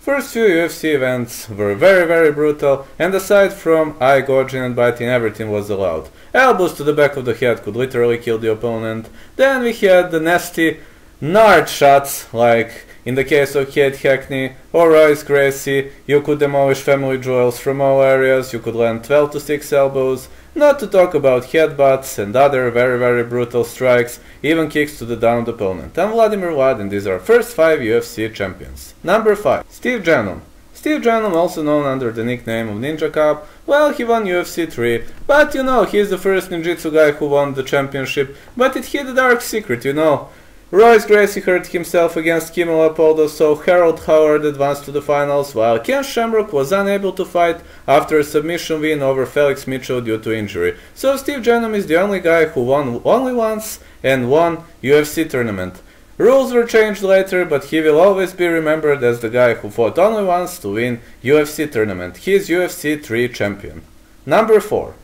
First few UFC events were very very brutal and aside from eye gouging and biting everything was allowed. Elbows to the back of the head could literally kill the opponent. Then we had the nasty nard shots like in the case of Keith Hackney or Royce Gracie, you could demolish family jewels from all areas, you could land 12 to 6 elbows, not to talk about headbutts and other very very brutal strikes, even kicks to the downed opponent. I'm Vladimir Vlad and these are first 5 UFC champions. Number 5. Steve Jennum. Steve Jennum, also known under the nickname of Ninja Cop, well, he won UFC 3, but you know, he's the first ninjutsu guy who won the championship, but it hid a dark secret, you know. Royce Gracie hurt himself against Kimo Leopoldo, so Harold Howard advanced to the finals, while Ken Shamrock was unable to fight after a submission win over Felix Mitchell due to injury. So Steve Jennum is the only guy who won only once and won UFC tournament. Rules were changed later, but he will always be remembered as the guy who fought only once to win UFC tournament. He is UFC 3 champion. Number 4.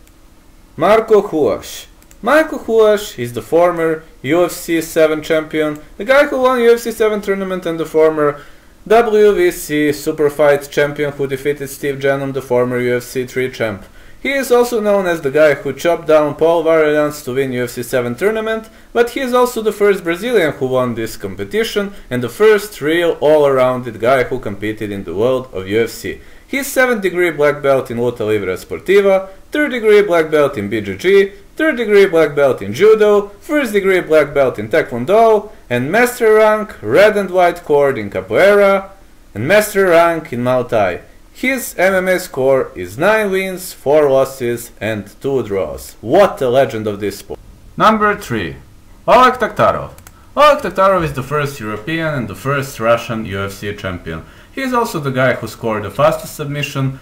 Marco Ruas. Marco Ruas is the former UFC 7 champion, the guy who won UFC 7 tournament and the former WBC Superfight champion who defeated Steve Jennum, the former UFC 3 champ. He is also known as the guy who chopped down Paul Varelans to win UFC 7 tournament, but he is also the first Brazilian who won this competition and the first real all-arounded guy who competed in the world of UFC. He's 7th degree black belt in Luta Livre Sportiva, 3rd degree black belt in BJJ, 3rd degree black belt in Judo, 1st degree black belt in Taekwondo, and master rank red and white cord in Capoeira, and master rank in Muay Thai. His MMA score is 9 wins, 4 losses, and 2 draws. What a legend of this sport. Number 3. Oleg Taktarov. Oleg Taktarov is the first European and the first Russian UFC champion. He is also the guy who scored the fastest submission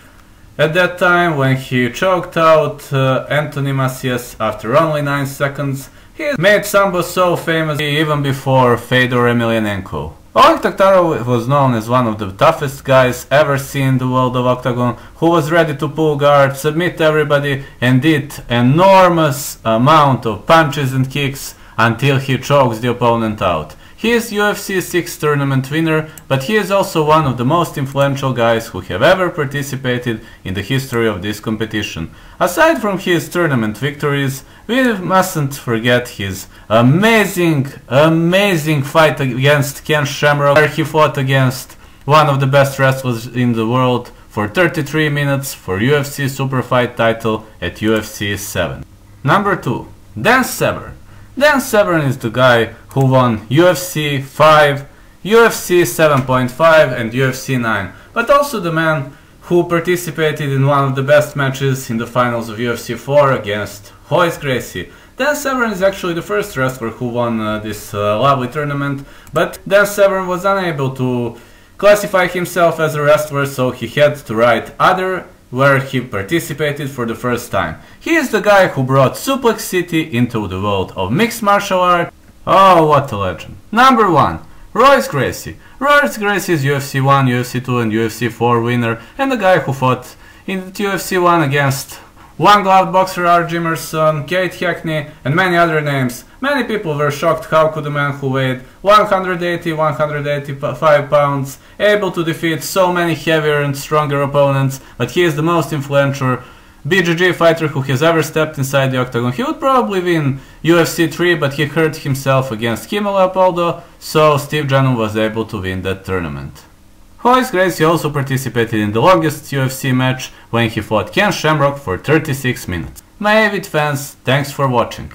at that time, when he choked out uh, Anthony Macias after only 9 seconds, he made Sambo so famous even before Fedor Emelianenko. Oleg Taktarov was known as one of the toughest guys ever seen in the world of Octagon, who was ready to pull guard, submit everybody, and did enormous amount of punches and kicks until he chokes the opponent out. He is UFC 6 tournament winner, but he is also one of the most influential guys who have ever participated in the history of this competition. Aside from his tournament victories, we mustn't forget his amazing, amazing fight against Ken Shamrock, where he fought against one of the best wrestlers in the world for 33 minutes for UFC Super Fight title at UFC 7. Number 2. Dan Severn. Dan Severn is the guy who won UFC 5, UFC 7.5 and UFC 9, but also the man who participated in one of the best matches in the finals of UFC 4 against Royce Gracie. Dan Severn is actually the first wrestler who won uh, this uh, lovely tournament, but Dan Severn was unable to classify himself as a wrestler, so he had to write other where he participated for the first time. He is the guy who brought Suplex City into the world of mixed martial art. Oh, what a legend. Number 1. Royce Gracie. Royce Gracie is UFC 1, UFC 2 and UFC 4 winner and the guy who fought in the UFC 1 against one Glove Boxer Art Jimmerson, Kate Hackney, and many other names. Many people were shocked how could a man who weighed 180, 185 pounds able to defeat so many heavier and stronger opponents, but he is the most influential BJJ fighter who has ever stepped inside the octagon. He would probably win UFC 3, but he hurt himself against Kimo Leopoldo, so Steve Jennum was able to win that tournament. Royce Gracie also participated in the longest UFC match when he fought Ken Shamrock for 36 minutes. My avid fans, thanks for watching.